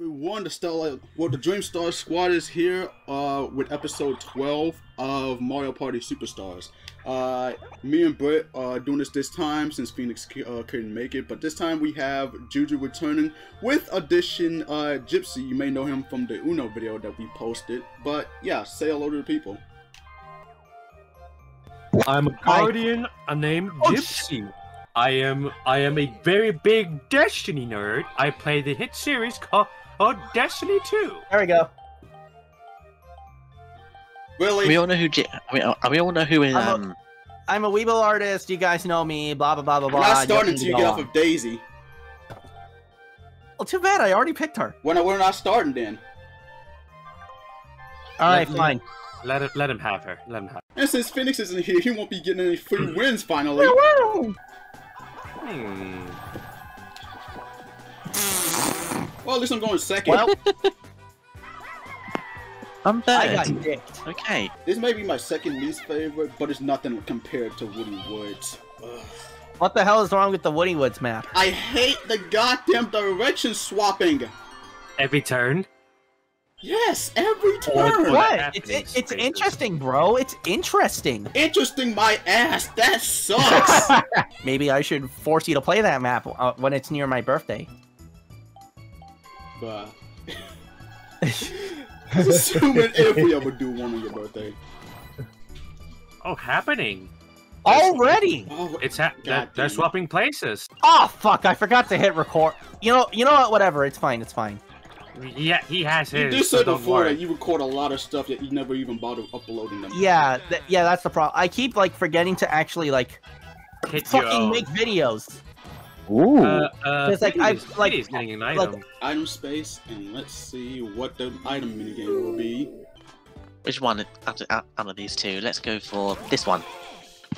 everyone. The Star, well, the Dream Star Squad is here uh, with episode 12 of Mario Party Superstars. Uh, me and Brett are doing this this time since Phoenix uh, couldn't make it, but this time we have Juju returning with addition uh, Gypsy. You may know him from the Uno video that we posted, but yeah, say hello to the people. I'm a guardian I... named oh, Gypsy. I am I am a very big Destiny nerd. I play the hit series called, called Destiny 2. There we go. Really? We all know who. J- we, all, we all know who is. I'm, um... a, I'm a Weeble artist. You guys know me. Blah blah blah blah blah. We're not starting until you get off of Daisy. Well, too bad. I already picked her. We're not, we're not starting then. All right, let, fine. Let it, let him have her. Let him have. Her. And since Phoenix isn't here, he won't be getting any free wins finally. Hmm. Well, at least I'm going second. Well, I'm third. I got dicked. Okay. This may be my second least favorite, but it's nothing compared to Woody Woods. Ugh. What the hell is wrong with the Woody Woods map? I hate the goddamn direction swapping. Every turn. Yes, every turn. What? It's, it's, it's interesting, bro. It's interesting. Interesting my ass. That sucks. Maybe I should force you to play that map uh, when it's near my birthday. Bruh. assuming if we ever do one on your birthday. Oh, happening. Already. Oh, it's ha they're, they're swapping places. Oh fuck! I forgot to hit record. You know, you know what? Whatever. It's fine. It's fine. Yeah, he has his. You did say before that you record a lot of stuff that you never even bother uploading them. Yeah, th yeah, that's the problem. I keep like forgetting to actually like Hit fucking make videos. Ooh. Uh, uh, like I like getting an item. Like, item space, and let's see what the item minigame will be. Which one out of, out of these two? Let's go for this one.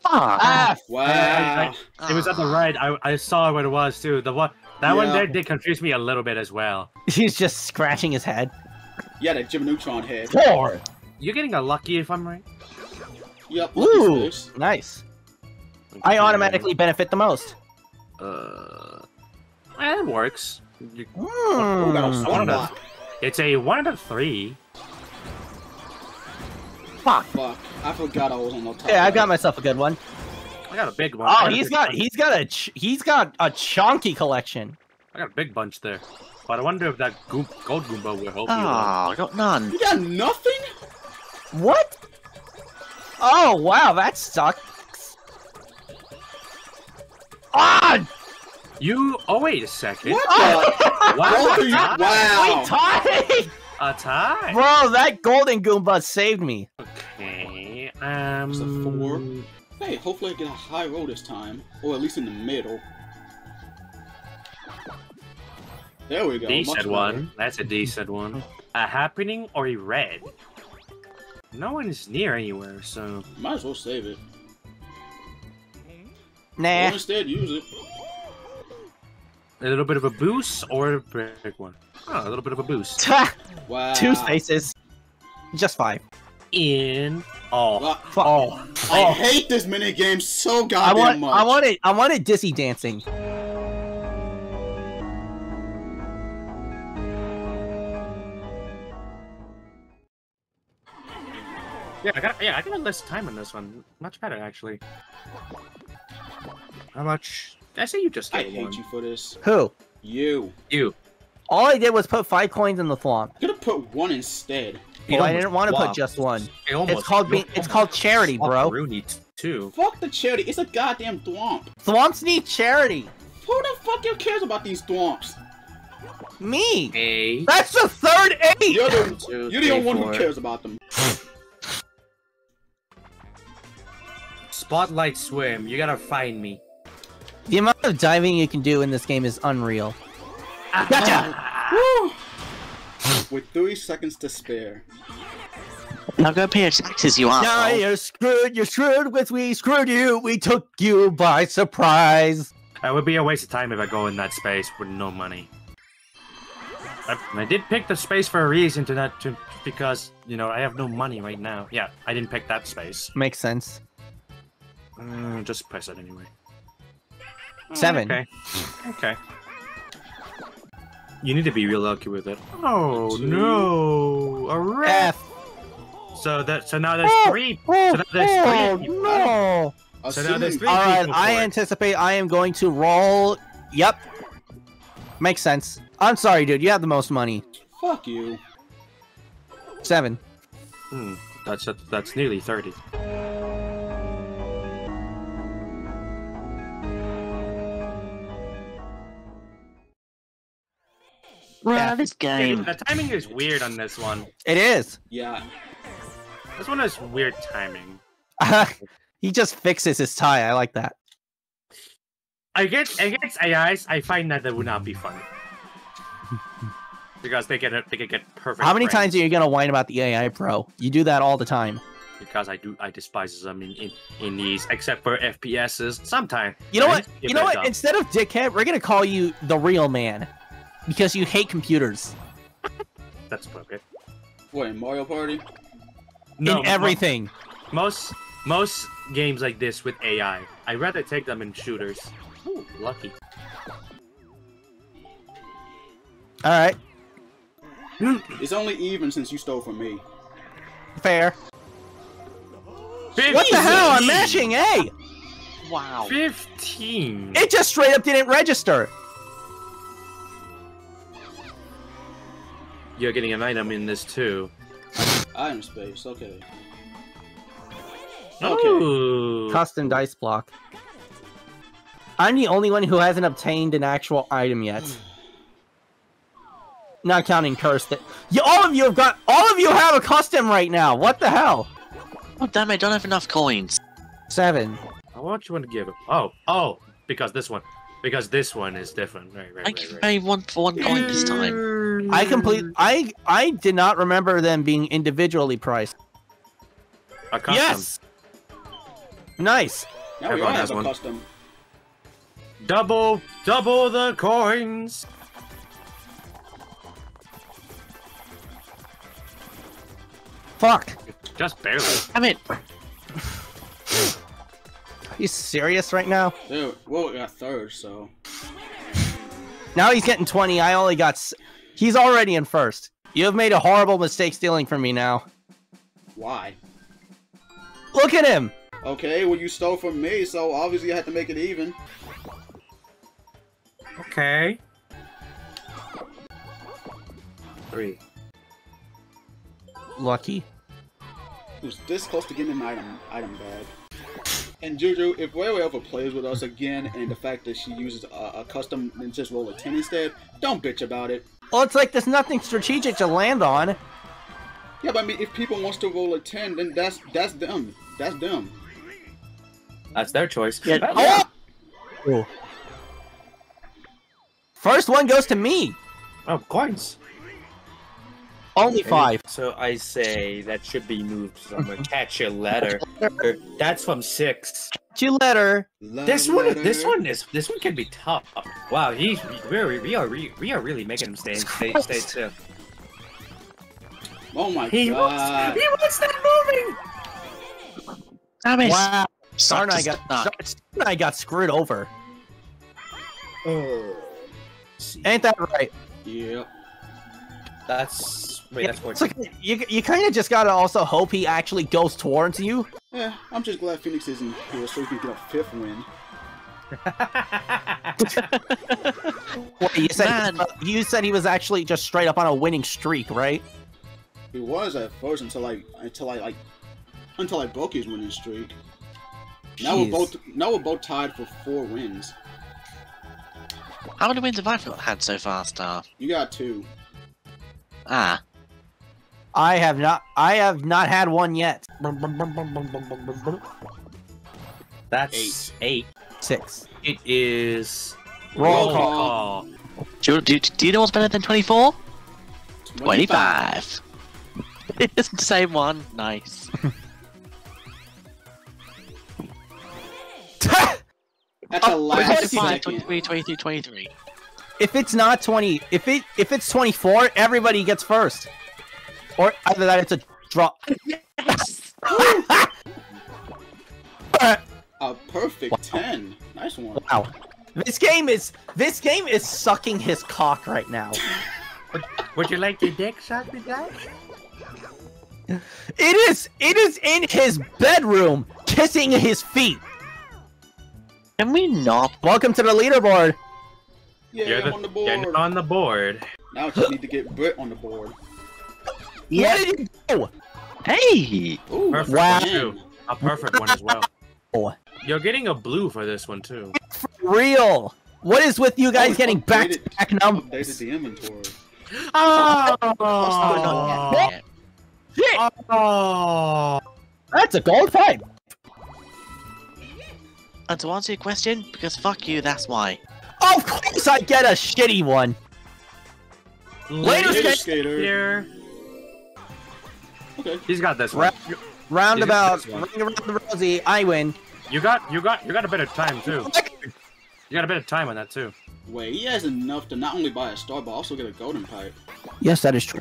Ah! Wow! I, I, it was at the right. I, I saw what it was too. The one that yeah. one there did confuse me a little bit as well. He's just scratching his head. Yeah, that Jim Neutron head. Four. You're getting a lucky if I'm right. Yep. Ooh, nice. I automatically benefit the most. Uh, it works. You, mm. it's a one out of three. Fuck. Fuck. I forgot I was on the top. Yeah, I got myself a good one. I got a big one. Oh, he's got he's got a he's got a chunky collection. I got a big bunch there. But I wonder if that gold Goomba will help oh, you. Oh, I got none. You got nothing? What? Oh wow, that sucks. Ah! You. Oh wait a second. What? The... wow. You... wow. We tied. A tie. Bro, that golden Goomba saved me. Okay. Um. It's a four. Hey, hopefully I get a high roll this time. Or at least in the middle. There we go. Decent one. That's a decent one. A happening or a red? No one's near anywhere, so... Might as well save it. Nah. Or instead, use it. A little bit of a boost or a big one? Oh, a little bit of a boost. wow. Two spaces. Just five. In Oh, well, oh, I oh. hate this mini game so goddamn I want, much. I want it. I want it. Dizzy dancing. Yeah, I got. Yeah, I got less time on this one. Much better, actually. How much? I say you just. I hate one. you for this. Who? You. You. All I did was put five coins in the thwomp. Could have put one instead. Well, I didn't want to put just one. it's called being, it's called charity, bro. Rooney too. Fuck the charity. It's a goddamn thwomp. Thwomps need charity. Who the fuck cares about these thwomps? Me. Eight. That's the third eight. You're the, Two, you're the only one who cares about them. Spotlight swim. You gotta find me. The amount of diving you can do in this game is unreal. Gotcha. With three seconds to spare. Now go pay your taxes, you asshole. Now you're screwed. You're screwed with we screwed you. We took you by surprise. It would be a waste of time if I go in that space with no money. I, I did pick the space for a reason to not to because you know I have no money right now. Yeah, I didn't pick that space. Makes sense. Uh, just press it anyway. Seven. Okay. Okay. You need to be real lucky with it. Oh Two. no! A ref. F. So that so now there's Oh, three. Oh, So there's three oh, people. no! So now there's Assuming- three All right, I it. anticipate I am going to roll. Yep. Makes sense. I'm sorry, dude. You have the most money. Fuck you. Seven. Hmm, that's that's nearly thirty. Well, Yeah. this game. The timing is weird on this one. It is. Yeah. This one has weird timing. he just fixes his tie. I like that. Against against AIs, I find that that would not be fun. because they get a, they get perfect. How many frames. times are you gonna whine about the AI Pro? You do that all the time. Because I do I despise them in, in, in these, except for FPSs. Sometimes. You know what? You know what? go. Instead of dickhead, we're gonna call you the real man because you hate computers That's appropriate. What, Mario Party? No, in everything. most most games like this with AI, I'd rather take them in shooters. Ooh, lucky. All right, It's only even since you stole from me. fair. What the hell? I'm mashing A. Wow. Fifteen. It just straight up didn't register. You're getting an item in this too. Item space, okay. Okay. Ooh. Custom dice block. I'm the only one who hasn't obtained an actual item yet. Not counting cursed. that. You, all of you have got. All of you have a custom right now. What the hell? Oh, damn it, I don't have enough coins. Seven. How much you want to give it? Oh, oh, because this one, because this one is different. Right, right, I right, can right. pay one for one coin this time. I complete. I I did not remember them being individually priced. A custom. Yes. Nice. Now Everyone has a one. custom. Double, double the coins. Fuck. Just barely. Damn it. Are you serious right now? Dude, well, we got third, so. Now he's getting 20. I only got. S- he's already in first. You have made a horrible mistake stealing from me now. Why? Look at him. Okay, well, you stole from me, so obviously you had to make it even. Okay. Three. Lucky. He was this close to getting an item item bag. And Juju, if Wayway ever plays with us again, and the fact that she uses a, a custom and just roll a 10 instead, don't bitch about it. Well, it's like there's nothing strategic to land on. Yeah, but I mean, if people wants to roll a 10, then that's that's them. That's them. That's their choice. Yeah. Oh! Oh. First one goes to me. Oh, coins. Only five. So I say that should be moved somewhere. Catch a letter. That's from six. Two letter. This one, this one is, this one can be tough. Wow, he's, we are, we are, we are really making him stay, stay, stay too. Oh my He wants, god. he wants that moving. Damn it. Wow. Suck Star I got suck. Star and I got screwed over. Oh. Ain't that right? Yep. That's wait. Yeah, That's it's 14. like, you you kind of just gotta also hope he actually goes towards you. Yeah, I'm just glad Phoenix isn't here so we can get a fifth win. Wait, you said Man. uh, you said he was actually just straight up on a winning streak, right? He was at first until I until I like until I broke his winning streak. Now we're both now we're both tied for four wins. How many wins have I had so far, Star? You got two. Ah, I have not. I have not had one yet. That's eight. Six. It is Roll Roll call. call. do, do, do you know what's better than 24? 25. it's the same one. Nice. That's the Oh, last 25, second. 23, 22, 23. If it's not twenty, if it if it's twenty four, everybody gets first. Or either that, it's a draw. Yes! A perfect ten. Nice one. wow. This game is this game is sucking his cock right now. Would you like your dick sucked, guy? It is it is in his bedroom, kissing his feet. Can we not? Welcome to the leaderboard. Yeah, You're I'm the, on the you're board. on the board. Now I just need to get Britt on the board. Where did you go? Hey! Ooh, Perfect Wow. one too. A perfect one as well. Oh. You're getting a blue for this one too. Real. What is with you guys Oh, getting back to updated- back Updated numbers? the inventory. Oh, not yet. Shit, oh. that's a gold pipe. And to answer your question, because fuck you, that's why. Of course I get a shitty one. Mm, Later, Later, skate- skater. Here. Okay. He's got this one. Ra- roundabout, ring around the rosy, I win. You got you got you got a bit of time too. Oh you got a bit of time on that too. Wait, he has enough to not only buy a star, but also get a golden pipe. Yes, that is true.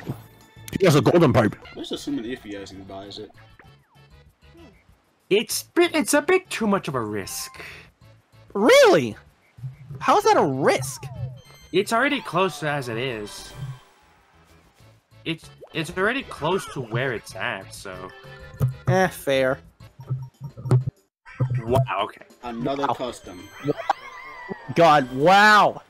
He has a golden pipe. Let's assuming if he actually buys it. It's bit it's a bit too much of a risk. Really? How is that a risk? It's already close as it is. It's it's already close to where it's at, so Eh, fair. wow, okay. Another Wow. custom. God, wow.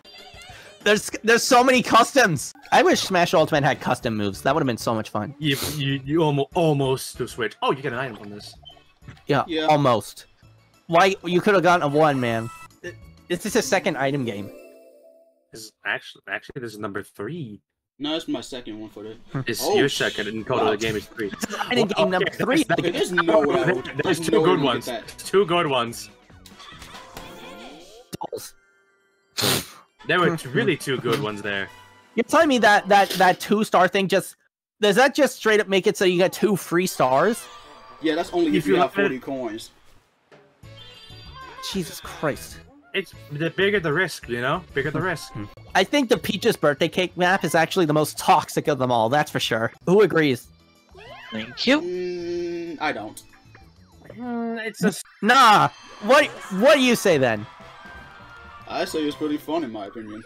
There's there's so many customs. I wish Smash Ultimate had custom moves. That would have been so much fun. You you, you almost almost to switch. Oh, you get an item from this. Yeah, Yeah. almost. Why you could have gotten a one, man. It- is a second item game. This is actually actually this is number three. No, it's my second one for the. It's Oh, your second and total wow. the game is three. Item game number three. Okay, there's no way. I would- There's there's two no good we ones. Two good ones. There were really two good ones there. You're telling me that that that two star thing just does that just straight up make it so you get two free stars? Yeah, that's only If if you you have have it- 40 coins. Jesus Christ. It's the bigger the risk, you know. Bigger the risk. I think the Peach's birthday cake map is actually the most toxic of them all. That's for sure. Who agrees? Thank you. Mm, I don't. Mm, it's a Nah. What What do you say then? I say it's pretty fun in my opinion.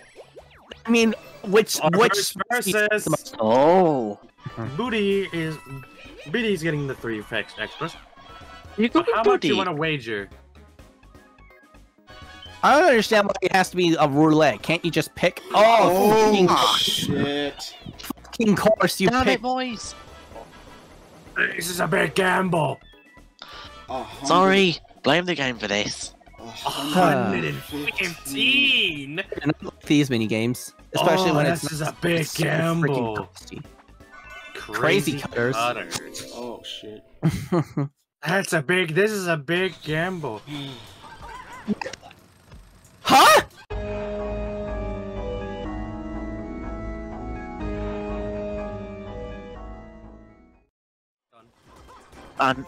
I mean, which Our which first species versus- most- Oh. booty is Booty's getting the three effects extras. You But got how a much booty. you want to wager? I don't understand why it has to be a roulette. Can't you just pick? Oh, oh fucking, oh, shit. fucking course you Damn pick. it, boys. This is a big gamble. A Sorry. Blame the game for this. a hundred and fifteen. 115. And I like these mini games, especially Oh, when it's this is a big so gamble. Crazy, Crazy cutters. cutters. Oh shit. That's a big. This is a big gamble. Hmm. Huh? And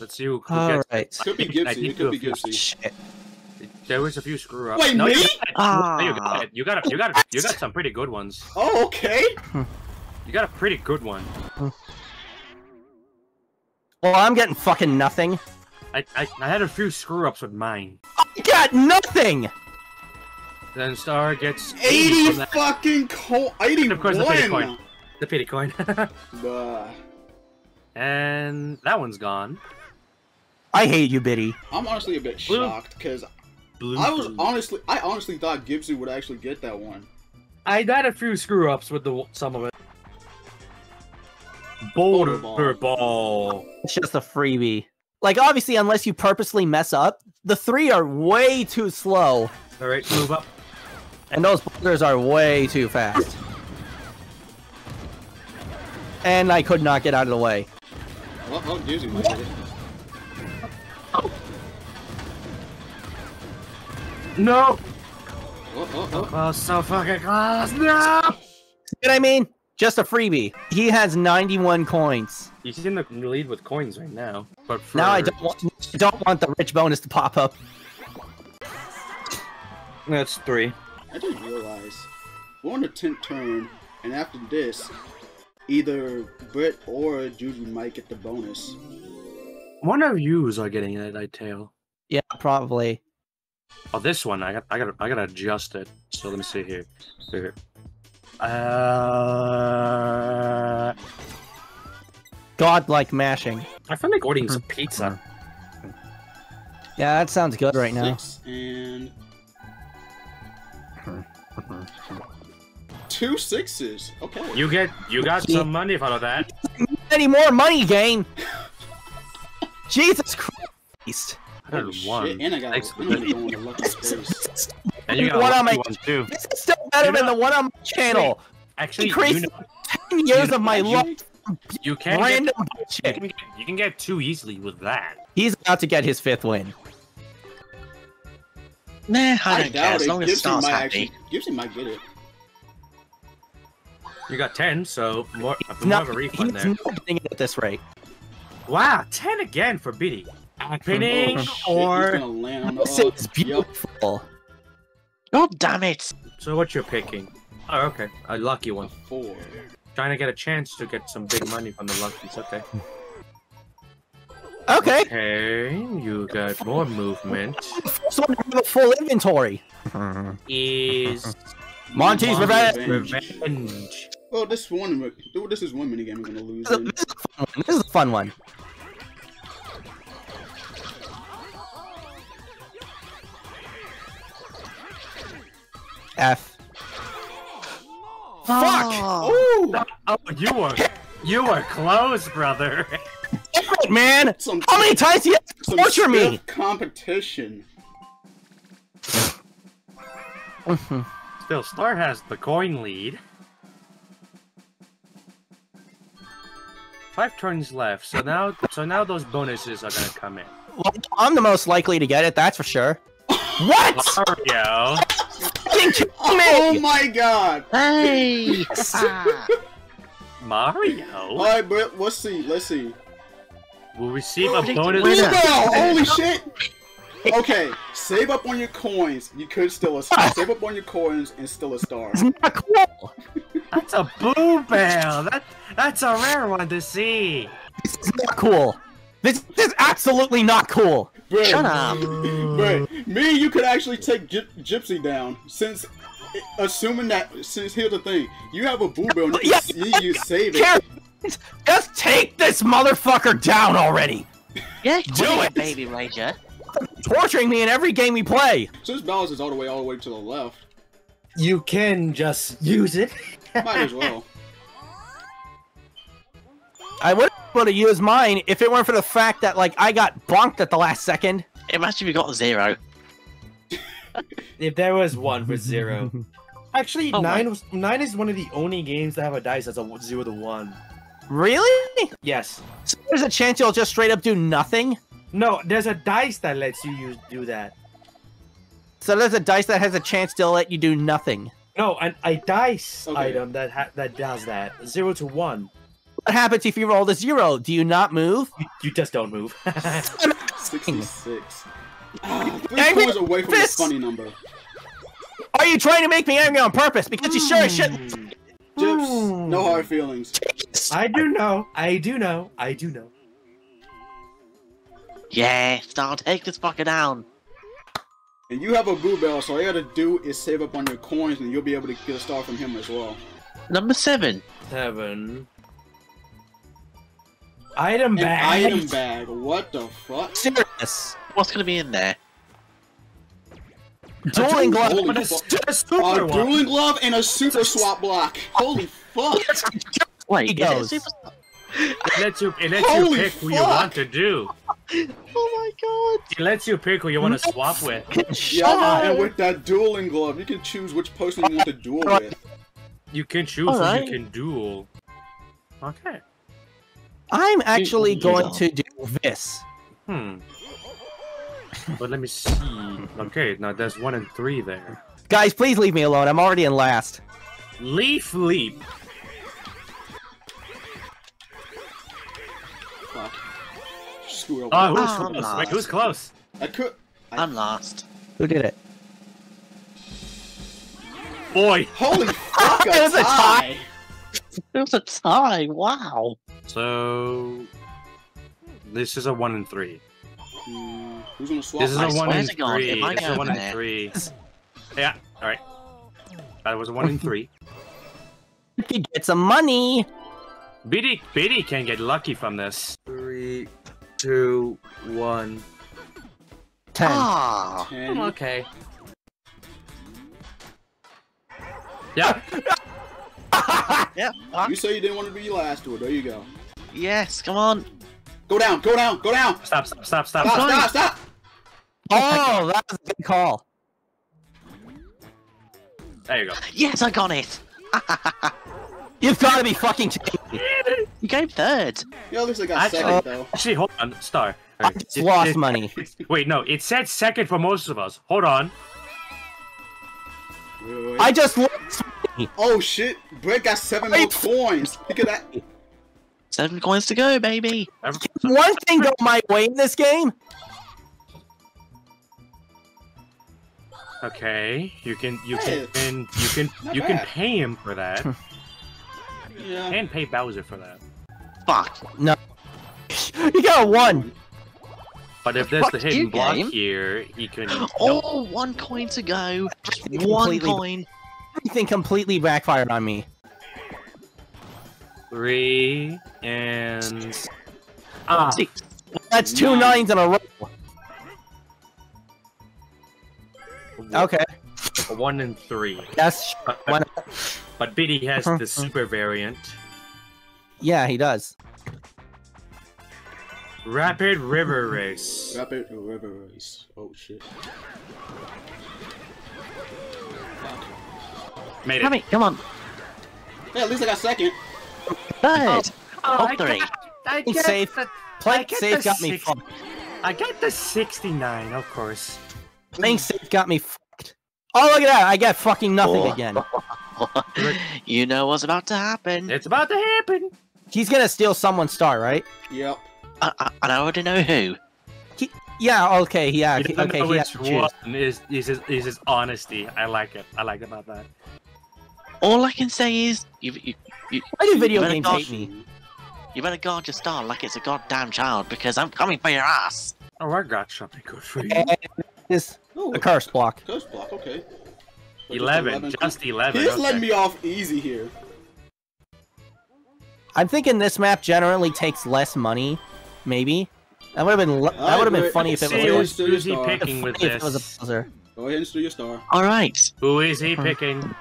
Let's see who, who All gets. right. Could be I Gipsy. It could be you- Gipsy. Shit. There was a few screw ups. Wait, no, me? You got, it. Ah. You got it. You got it. You got it. You got some pretty good ones. Oh, okay. You got a pretty good one. Well, I'm getting fucking nothing. I I, I had a few screw ups with mine. I got nothing. Then Star gets 80 fucking coin. 81. Of course, the pity coin. the pity coin. Bruh. and that one's gone. I hate you, Biddy. I'm honestly a bit Blue. shocked because I was blue. honestly, I honestly thought Gipsy would actually get that one. I got a few screw ups with the some of it. Boulder Boulder ball. ball. It's just a freebie. Like, obviously, unless you purposely mess up, the three are way too slow, All right, move up. and those boulders are way too fast. And I could not get out of the way. Oh, oh Gipsy might get it. No. Oh, oh, oh. Oh, so fucking close. No. See what I mean? Just a freebie. He has 91 coins. He's in the lead with coins right now. But for... Now I don't want, I don't want the rich bonus to pop up. That's three. I just realized we're on the 10th turn, and after this, either Britt or Juju might get the bonus. One of yous are getting it, I tell. Yeah, probably. Oh, this one I got. I got. I got to adjust it. So let me see here. Here. Uh, Godlike mashing. I feel like ordering some hmm. pizza. Hmm. Yeah, that sounds good right now. Six and two sixes. Okay. You get. You got some money for that. Any more money, game? Jesus Christ! I got Holy shit, one. And I got Thanks. I'm gonna go on the lucky space. And you got One a on my- one too. This is still better You than the one on my channel. Actually, you, know, ten years know- of my life. You can Random get, you can, get, you can get two easily with that. He's about to get his fifth win. Nah, I I don't care. doubt As it. long as Gibson Star's might happy. actually. Gibson might get it. You got ten, so more, more Not, of a refund he's there. not getting it at this rate. Wow, ten again for Biddy. Happening Oh, shit, he's or gonna land on the This is beautiful. God damn it! so what you're picking? Oh, okay, a lucky A one. four. Trying to get a chance to get some big money from the luckies. Okay. Okay. Okay, you got more movement. First one to have a full inventory. Is Monty's Monty's revenge. Revenge. revenge. Well, this one. dude, This is one minigame I'm gonna lose. This is, this is a fun one. This is a fun one. F. Fuck! Oh, Ooh! Oh, you were, you were close, brother. Damn it, man! Some, How many times do you have to some torture me? competition. Still, Star has the coin lead. Five turns left, so now, so now those bonuses are gonna come in. Well, I'm the most likely to get it, that's for sure. What? Mario, Fucking kill Oh my god! hey! Mario Alright, but let's see. Let's see. We'll receive a bonus. winner. Boo Bell! Holy shit! Okay, save up on your coins. You could steal a star. Save up on your coins and steal a star. It's not cool. That's a boo bell. That that's a rare one to see. This is not cool. This, this is absolutely not cool. Bruh, Shut up! bruh, me you could actually take Gy- Gypsy down since. Assuming that, since here's the thing, you have a boo bell, and you, Yeah. can you save it. Care- Just take this motherfucker down already. Yeah, Do it. it, baby Ranger. Torturing me in every game we play. Since Bowser's is all the way, all the way to the left, You can just use it. might as well. I would have able to use mine if it weren't for the fact that like I got bonked at the last second. Imagine if you got zero. If there was one with zero. Actually, Oh, nine was nine is one of the only games that have a dice that's a zero to one. Really? Yes. So there's a chance you'll just straight up do nothing. No, there's a dice that lets you use, do that. So there's a dice that has a chance to let you do nothing. No, an, a dice Okay. item that ha- that does that. Zero to one. What happens if you roll a zero? Do you not move? You, you just don't move. 66. Ah, three Angry coins away from the funny number. Are you trying to make me angry on purpose? Because you sure as shit. Gyps, no hard feelings. I do know. I do know. I do know. Yeah, Star, take this fucker down. And you have a boo bell, so all you gotta do is save up on your coins, and you'll be able to get a star from him as well. Number seven. Seven. Item An bag. item bag. What the fuck? Serious. What's gonna be in there? Dueling glove. Holy But a, a super A dueling glove and a super swap block. Holy fuck! Wait, He is it a goes. super... It lets you. It lets Holy you pick who you want to do. Oh my god! It lets you pick who you want to swap with. Yeah, and with that dueling glove, you can choose which person you want to duel with. You can choose who Alright. you can duel. Okay. I'm actually You going know. to do this. Hmm. But let me see. Okay, now there's one and three there. Guys, please leave me alone. I'm already in last. Leaf leap. Fuck. Screw. Oh, who's Oh, close? nice. Wait, who's close? I could. I'm last. Who did it? Boy. Holy fuck! It was a tie. It was a tie. Wow. So this is a one and three. Hmm. Who's gonna swap? This is I a one swear in God, three. This is a one in in three. Yeah. All right. That was a one in three. You could get some money. BD BD can get lucky from this. Three, two, one. Ten. Ah, Ten. okay. Yeah. yeah. fuck. You say you didn't want to be last to it. There you go. Yes, come on. Go down. Go down. Go down. Stop! Stop! Stop! Stop! Stop. stop. Stop. Stop. Oh, that was a good call. There you go. Yes, I got it. You've got to be fucking kidding me. You came third. Yeah, at least I got Actually- second though. Actually, hold on. Star. I Alright, just it- lost it- money. Wait, no. It said second for most of us. Hold on. Wait, wait, wait. I just lost. Oh shit! Brett got seven more coins. Look at that. Seven coins to go, baby. Ever- One thing go my way in this game. Okay, you can you Hey, can you can not you can pay him for that, hmm. Yeah. and pay Bowser for that. Fuck. No. you got a one. But if there's the hidden block game. here, he can. Oh, one coin to go. Just one coin. Everything completely backfired on me. Three and ah, Six. That's two Nine. nines in a row. Okay. one and three. That's But, Why but BD has the super variant. yeah, he does. Rapid River Race. Rapid river race. Oh shit. Made Come it. here, come on. Hey, at least I got second. Third. Oh, Oh, I three. got- I Playing safe. the- I Playing get safe the got me six- fucked. I got the 69, of course. Playing safe got me fucked. Oh, look at that. I got fucking nothing Oh. again. you know what's about to happen. It's about to happen. He's gonna steal someone's star, right? Yep. I, I, and I already know who. Yeah, okay, yeah, He okay, doesn't okay, know he has which to one is, is, his, is his honesty. I like it. I like about that. All I can say is, you, you, you, Why do video games guard- hate me? you better guard your star like it's a goddamn child, because I'm coming for your ass. Oh, I got something good for you. And this Oh, a curse block. curse block. Okay. But just 11, just 11. He's okay. letting me off easy here. I'm thinking this map generally takes less money, maybe. That would have been le- that would have been funny if it was a, who's, do your who's he star. picking with if it was a buzzer. Go ahead and steal your star. All right. Who is he Hmm. picking?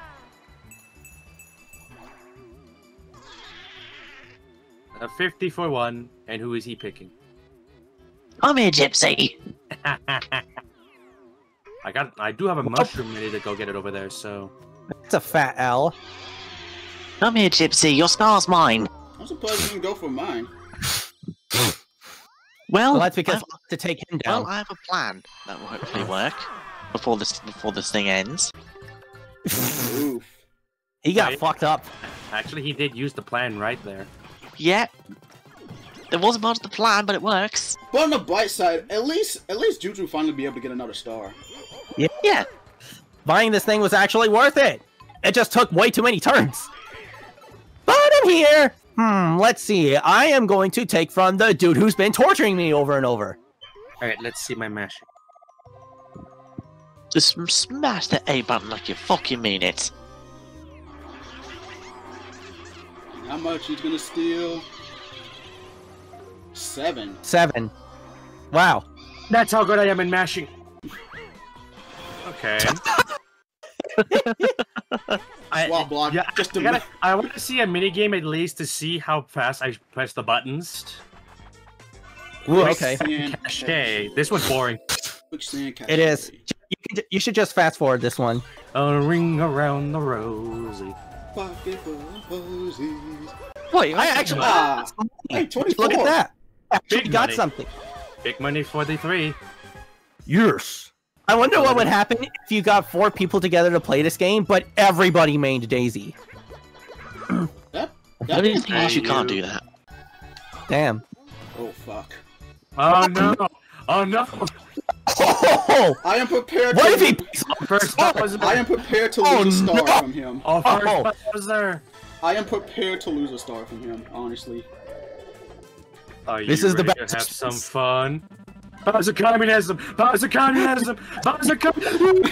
A 50 for one, and who is he picking? Come here, Gypsy. I got. I do have a mushroom ready to go get it over there. So It's a fat L. Come here, Gypsy. Your star's mine. I'm surprised you didn't go for mine. Well, Well, that's because I've, to take him down. well, I have a plan that will hopefully oh. work before this before this thing ends. Oof. he got Right. fucked up. actually, he did use the plan right there. Yeah. There wasn't part of the plan, but it works. But on the bright side, at least at least Juju finally be able to get another star. Yeah. Buying this thing was actually worth it. It just took way too many turns. But I'm here. Hmm, let's see. I am going to take from the dude who's been torturing me over and over. All right, let's see my mash. Just smash the A button like you fucking mean it. How much he's gonna steal? Seven. Seven. Wow. That's how good I am in mashing. Okay. I, Swap block. yeah, just I, to gotta, I want to see a mini game at least to see how fast I press the buttons. Ooh, Quick okay. Sand This one's boring. It is. You, can, you should just fast forward this one. A ring around the rosy. Pocket full of posies. Wait, I actually. Ah, hey, 24. Look at that. I actually Big got money. something. Big money for the three. Yes. I wonder what would happen if you got four people together to play this game, but everybody mained Daisy. That, that only is you you. can't do that. Damn. Oh fuck. Oh no! Oh no! Oh, I am prepared what to if he? lose- First buzzer. I am prepared to Oh, lose a oh, star no. from him. Oh, first Oh. buzzer. I am prepared to lose a star from him, honestly. Oh, Are you This is the best to have some fun? Bowser communism! Bowser communism! Bowser communism!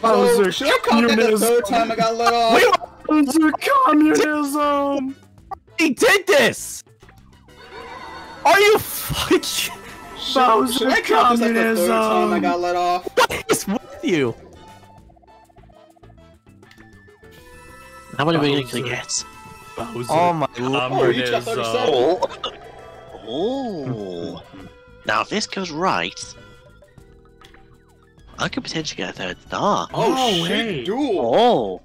Bowser should I count that the communism! third time I got let off? Wait, Bowser communism! he did this! Are you fucking? Should, Bowser should I count this like the third time I got let off? What is with you? How many are we gonna get? Bowser Oh my lord! Oh, you each got 37. Oh. Oh. now, if this goes right, I could potentially get a third star. Oh, Oh, shit, duel. Oh.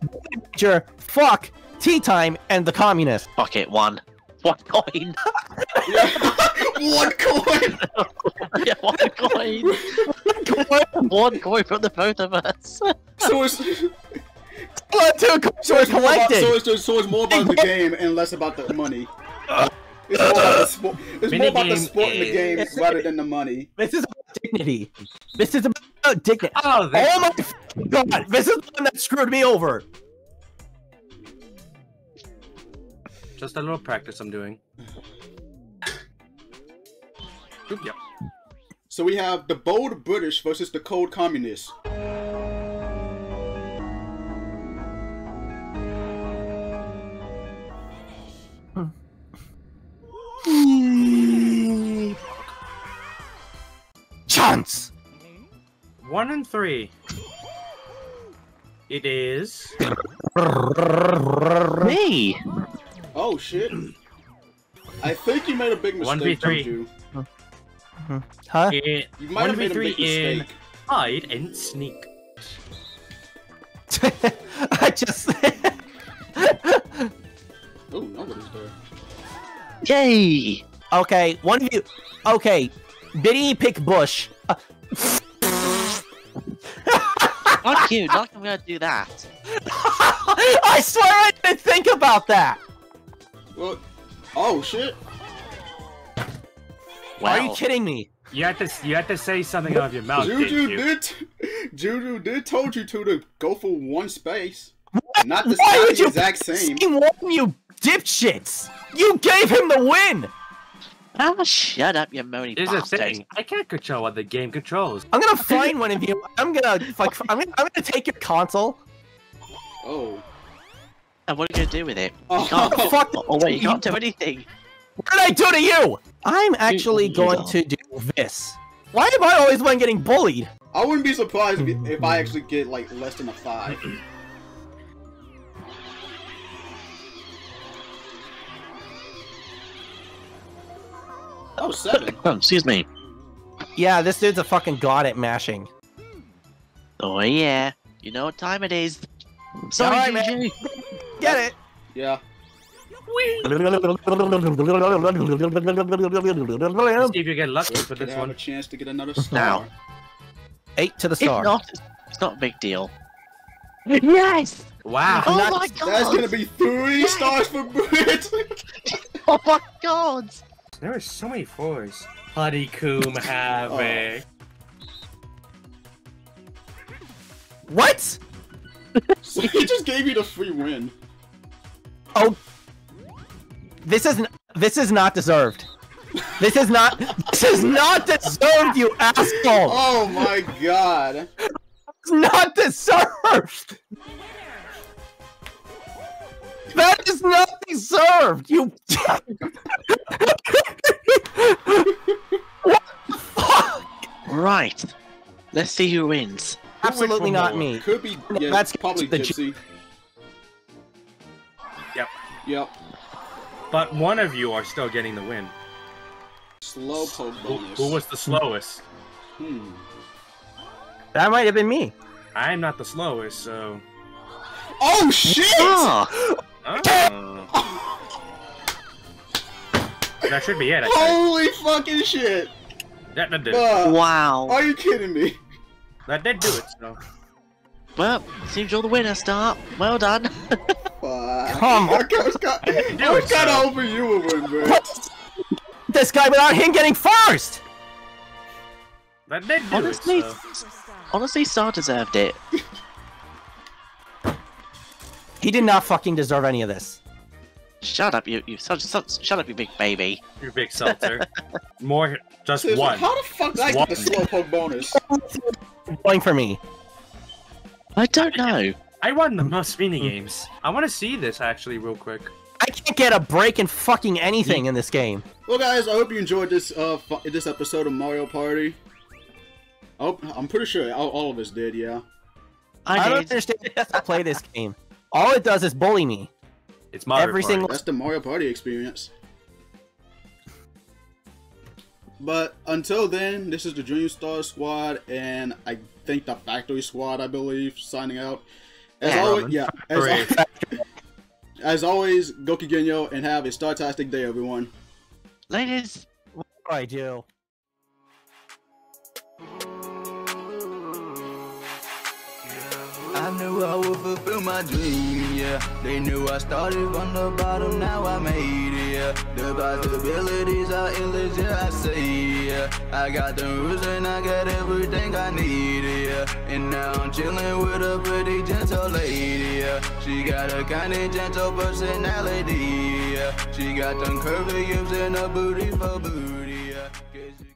Major, fuck tea time and the communist. Fuck it, one. One coin. One coin. yeah, one coin. one coin from the both of us. So it's, oh, two so it's more about, so it's, so it's more about the game and less about the money. Uh, It's more about the sport. It's more about the sport in the game rather than the money. This is about dignity. This is about dignity. Oh, Oh my god! This is the one that screwed me over. Just a little practice I'm doing. Oop, yep. So we have the bold British versus the cold communists. One and three. It is. Me. Oh shit! I think you made a big mistake, 1v3. Huh? It, You might have made a 1v3 big in mistake. hide and sneak. I just. Oh, nobody's there. Yay. okay, one of you. Okay, Biddy pick Bush. Uh, Fuck you. Not gonna do that. I swear I didn't think about that. Well, oh shit! Wow. Are you kidding me? You had to you had to say something out of your mouth. Juju didn't you? did. Juju did told you to to go for one space, not the, Why not would the you exact same. Team one, you dipshits! You gave him the win. Ah, shut up, you moany Here's the bastard. thing. I can't control what the game controls. I'm gonna find one of you. I'm gonna like. I'm gonna, I'm gonna take your console. Oh. And what are you gonna do with it? Oh. You can't. Fuck. Oh wait, you can't do anything. What did I do to you? I'm actually you going don't. to do this. Why am I always the one getting bullied? I wouldn't be surprised if, if I actually get like less than a five. Oh, seven. Oh, excuse me. Yeah, this dude's a fucking god at mashing. Oh yeah. You know what time it is. Sorry, Alright, man. GG. Get it? Yeah. See if you get lucky for Could this have a chance to get another star. Now. Eight to the If star. not, it's not a big deal. Yes! Wow. Oh Not- my god! That's gonna be three stars for Brit. Oh my god! There are so many fours. Honeycomb oh. Havoc. What? so he just gave you the free win. Oh, this is n- this is not deserved. This is not this is not deserved, you asshole. Oh my god. It's not deserved. That is not deserved. You. what the fuck? Right. Let's see who wins. Absolutely not more? me. Could be. Yeah, That's probably the Gypsy. Yep. Yep. But one of you are still getting the win. Slow poke Who, bonus. who was the slowest? Hmm. That might have been me. I'm not the slowest, so. Oh shit! Ah! Oh. that should be it. I think. Holy fucking shit! That, that did. it. Wow. Are you kidding me? That did do it. So. Well, seems you're the winner, Start. Well done. Come on. I was kind didn't I was it, kind of so- over you a win, bro. What? This guy without him getting first. That did do Honestly, it. So. honestly, Star deserved it. He did not fucking deserve any of this. Shut up, you you shut, shut, shut up, you big baby. You big seltzer. More, just Seriously, one. How the fuck did I get the Slowpoke bonus? Point for me. I don't know. I won the most mini games. I want to see this actually real quick. I can't get a break in fucking anything in this game. Well, guys, I hope you enjoyed this uh this episode of Mario Party. I hope, I'm pretty sure all, all of us did. Yeah. I, I, don't understand how to play this game. All it does is bully me. It's Mario Every Party. single- That's the Mario Party experience. But until then, this is the Dream Star Squad, and I think the Factory Squad, I believe, signing out. As Yeah, always, Roman. yeah. As, al- as always, Goki Genyo, and have a startastic day, everyone. Ladies, What do I do? I knew I would fulfill my dream, yeah. They knew I started from the bottom, now I made it, yeah. The possibilities are endless, yeah, I say, yeah. I got the rules and I got everything I need, yeah. And now I'm chilling with a pretty gentle lady, yeah. She got a kind of gentle personality, yeah. She got them curvy hips and a booty for booty.